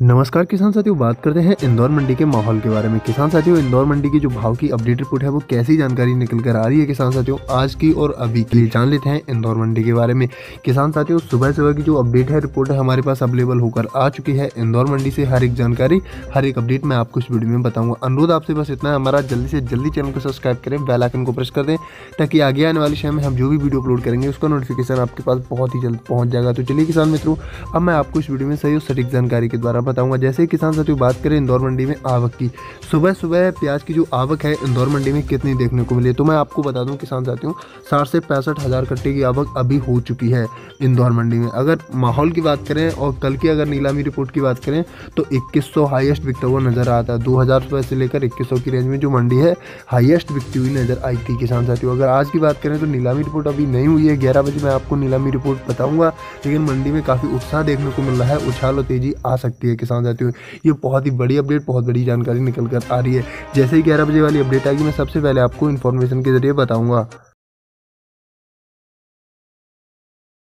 नमस्कार किसान साथियों, बात करते हैं इंदौर मंडी के माहौल के बारे में। किसान साथियों, इंदौर मंडी की जो भाव की अपडेट रिपोर्ट है, वो कैसी जानकारी निकल कर आ रही है किसान साथियों? आज की और अभी के लिए जान लेते हैं इंदौर मंडी के बारे में। किसान साथियों, सुबह सुबह की जो अपडेट है, रिपोर्ट है, हमारे पास अवेलेबल होकर आ चुकी है इंदौर मंडी से हर एक जानकारी, हर एक अपडेट मैं आपको इस वीडियो में बताऊँगा। अनुरोध आपसे बस इतना हमारा जल्दी से जल्दी चैनल को सब्सक्राइब करें, बेल आइकन को प्रेस कर दें, ताकि आगे आने वाले समय में हम जो भी वीडियो अपलोड करेंगे, उसका नोटिफिकेशन आपके पास बहुत ही जल्द पहुँच जाएगा। तो चलिए किसान मित्रों, अब मैं आपको इस वीडियो में सही और सटीक जानकारी के द्वारा बताऊँगा। जैसे किसान साथियों बात करें इंदौर मंडी में आवक की, सुबह सुबह प्याज की जो आवक है इंदौर मंडी में कितनी देखने को मिली तो मैं आपको बता दूँ किसान साथियों, साठ से पैंसठ हज़ार कट्टे की आवक अभी हो चुकी है इंदौर मंडी में। अगर माहौल की बात करें और कल की अगर नीलामी रिपोर्ट की बात करें तो इक्कीस सौ हाइएस्ट बिकता हुआ नज़र आता है। दो हज़ार से लेकर इक्कीस की रेंज में जो मंडी है हाइएस्ट बिकती हुई नज़र आई थी किसान साथियों। अगर आज की बात करें तो नीलामी रिपोर्ट अभी नहीं हुई है। ग्यारह बजे मैं आपको नीलामी रिपोर्ट बताऊँगा, लेकिन मंडी में काफ़ी उत्साह देखने को मिल रहा है, उछाल और तेज़ी आ सकती है। किसान हूँ। ये बहुत ही बड़ी अपडेट बहुत बड़ी जानकारी निकल कर आ रही है। जैसे ही ग्यारह बजे वाली अपडेट आएगी, मैं सबसे पहले आपको इन्फॉर्मेशन के ज़रिए बताऊँगा।